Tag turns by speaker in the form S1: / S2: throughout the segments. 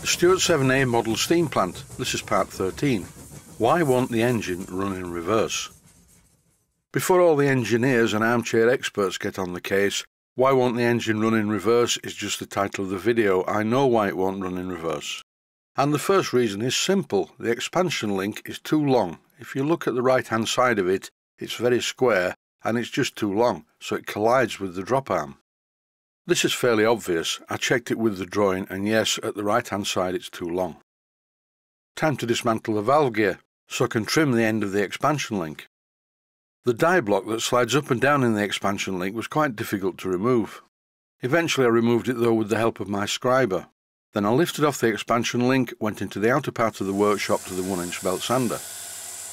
S1: The Stuart 7A model steam plant. This is part 13. Why won't the engine run in reverse? Before all the engineers and armchair experts get on the case, why won't the engine run in reverse is just the title of the video. I know why it won't run in reverse. And the first reason is simple. The expansion link is too long. If you look at the right hand side of it, it's very square and it's just too long, so it collides with the drop arm. This is fairly obvious. I checked it with the drawing and yes, at the right hand side it's too long. Time to dismantle the valve gear, so I can trim the end of the expansion link. The die block that slides up and down in the expansion link was quite difficult to remove. Eventually I removed it though with the help of my scriber. Then I lifted off the expansion link, went into the outer part of the workshop to the 1 inch belt sander.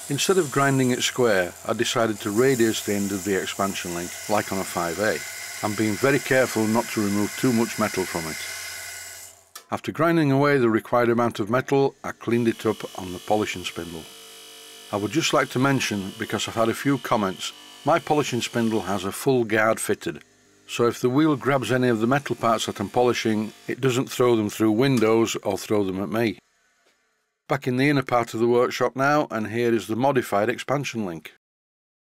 S1: Instead of grinding it square, I decided to radius the end of the expansion link like on a 5A. I'm being very careful not to remove too much metal from it. After grinding away the required amount of metal, I cleaned it up on the polishing spindle. I would just like to mention, because I've had a few comments, my polishing spindle has a full guard fitted, so if the wheel grabs any of the metal parts that I'm polishing, it doesn't throw them through windows or throw them at me. Back in the inner part of the workshop now, and here is the modified expansion link.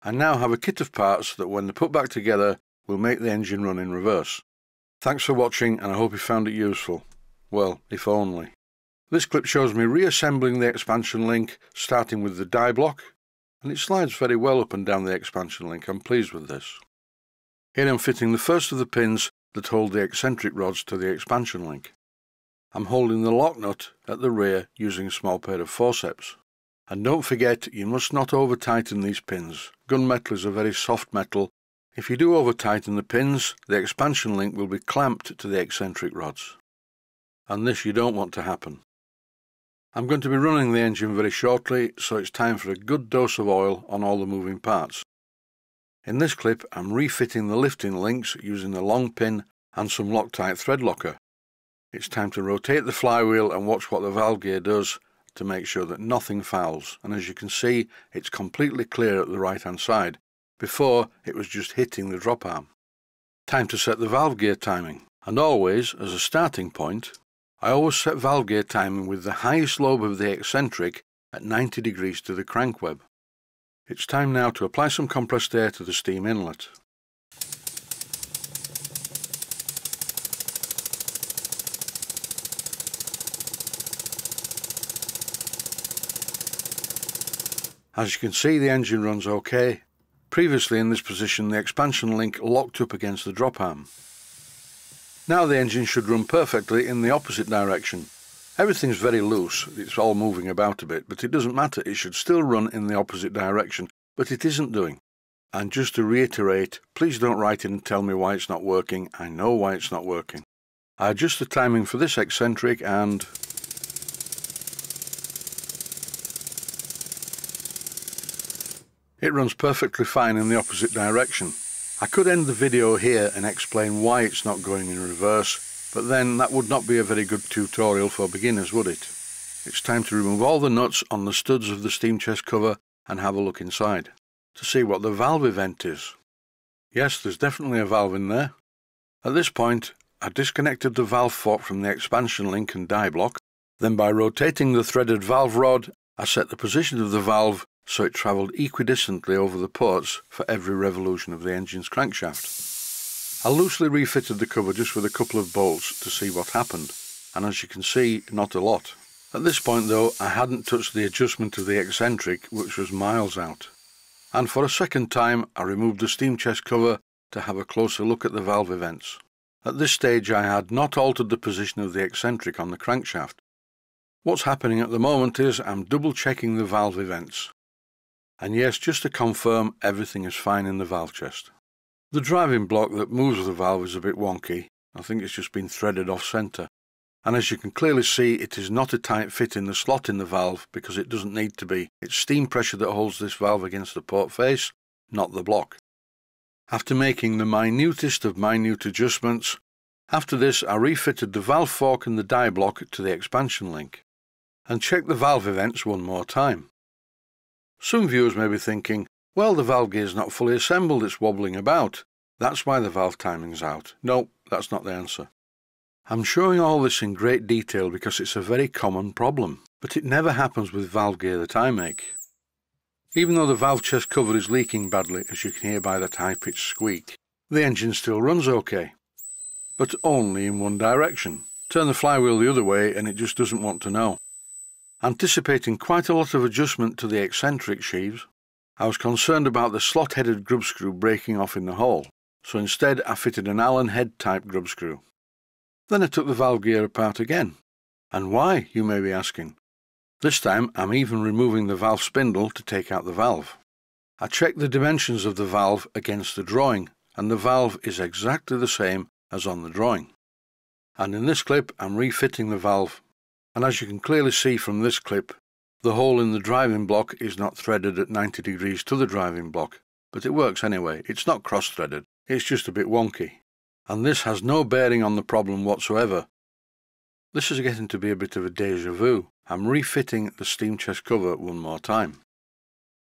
S1: I now have a kit of parts that when they're put back together will make the engine run in reverse. Thanks for watching and I hope you found it useful. Well, if only. This clip shows me reassembling the expansion link, starting with the die block, and it slides very well up and down the expansion link. I'm pleased with this. Here I'm fitting the first of the pins that hold the eccentric rods to the expansion link. I'm holding the lock nut at the rear using a small pair of forceps. And don't forget, you must not over tighten these pins. Gunmetal is a very soft metal if you do over tighten the pins, the expansion link will be clamped to the eccentric rods. And this you don't want to happen. I'm going to be running the engine very shortly, so it's time for a good dose of oil on all the moving parts. In this clip, I'm refitting the lifting links using the long pin and some Loctite thread locker. It's time to rotate the flywheel and watch what the valve gear does to make sure that nothing fouls. And as you can see, it's completely clear at the right hand side, before, it was just hitting the drop arm. Time to set the valve gear timing. And always, as a starting point, I always set valve gear timing with the highest lobe of the eccentric at 90 degrees to the crank web. It's time now to apply some compressed air to the steam inlet. As you can see the engine runs okay Previously in this position the expansion link locked up against the drop arm. Now the engine should run perfectly in the opposite direction. Everything's very loose, it's all moving about a bit, but it doesn't matter, it should still run in the opposite direction, but it isn't doing. And just to reiterate, please don't write in and tell me why it's not working, I know why it's not working. I adjust the timing for this eccentric and It runs perfectly fine in the opposite direction. I could end the video here and explain why it's not going in reverse, but then that would not be a very good tutorial for beginners, would it? It's time to remove all the nuts on the studs of the steam chest cover and have a look inside to see what the valve event is. Yes, there's definitely a valve in there. At this point, I disconnected the valve fork from the expansion link and die block. Then by rotating the threaded valve rod, I set the position of the valve so it travelled equidistantly over the ports for every revolution of the engine's crankshaft. I loosely refitted the cover just with a couple of bolts to see what happened, and as you can see, not a lot. At this point though, I hadn't touched the adjustment of the eccentric, which was miles out. And for a second time, I removed the steam chest cover to have a closer look at the valve events. At this stage I had not altered the position of the eccentric on the crankshaft. What's happening at the moment is I'm double checking the valve events. And yes, just to confirm, everything is fine in the valve chest. The driving block that moves the valve is a bit wonky. I think it's just been threaded off centre. And as you can clearly see, it is not a tight fit in the slot in the valve because it doesn't need to be. It's steam pressure that holds this valve against the port face, not the block. After making the minutest of minute adjustments, after this I refitted the valve fork and the die block to the expansion link and checked the valve events one more time. Some viewers may be thinking, well, the valve gear is not fully assembled, it's wobbling about. That's why the valve timing's out. No, that's not the answer. I'm showing all this in great detail because it's a very common problem, but it never happens with valve gear that I make. Even though the valve chest cover is leaking badly, as you can hear by that high-pitched squeak, the engine still runs okay. But only in one direction. Turn the flywheel the other way and it just doesn't want to know. Anticipating quite a lot of adjustment to the eccentric sheaves, I was concerned about the slot-headed grub screw breaking off in the hole, so instead I fitted an Allen head type grub screw. Then I took the valve gear apart again. And why, you may be asking? This time I'm even removing the valve spindle to take out the valve. I checked the dimensions of the valve against the drawing, and the valve is exactly the same as on the drawing. And in this clip I'm refitting the valve, and as you can clearly see from this clip, the hole in the driving block is not threaded at 90 degrees to the driving block, but it works anyway. It's not cross-threaded, it's just a bit wonky and this has no bearing on the problem whatsoever. This is getting to be a bit of a deja vu. I'm refitting the steam chest cover one more time.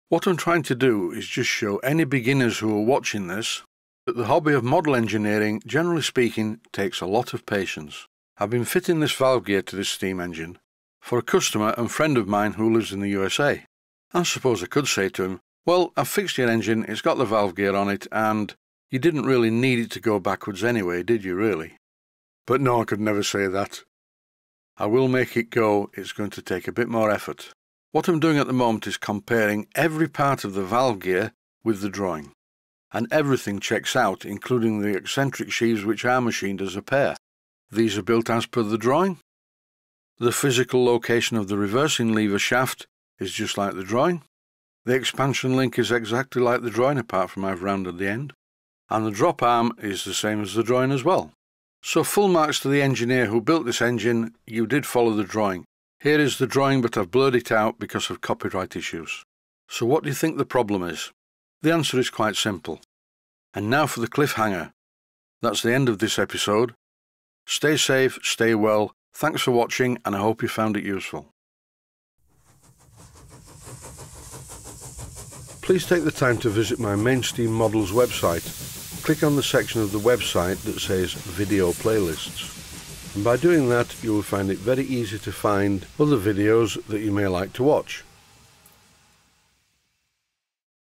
S1: What I'm trying to do is just show any beginners who are watching this that the hobby of model engineering, generally speaking, takes a lot of patience. I've been fitting this valve gear to this steam engine for a customer and friend of mine who lives in the USA. I suppose I could say to him, well, I've fixed your engine, it's got the valve gear on it, and you didn't really need it to go backwards anyway, did you really? But no, I could never say that. I will make it go, it's going to take a bit more effort. What I'm doing at the moment is comparing every part of the valve gear with the drawing. And everything checks out, including the eccentric sheaves which are machined as a pair. These are built as per the drawing. The physical location of the reversing lever shaft is just like the drawing. The expansion link is exactly like the drawing apart from I've rounded the end and the drop arm is the same as the drawing as well. So full marks to the engineer who built this engine, you did follow the drawing. Here is the drawing but I've blurred it out because of copyright issues. So what do you think the problem is? The answer is quite simple. And now for the cliffhanger. That's the end of this episode. Stay safe, stay well, thanks for watching and I hope you found it useful. Please take the time to visit my Mainsteam Models website click on the section of the website that says Video Playlists. And by doing that, you will find it very easy to find other videos that you may like to watch.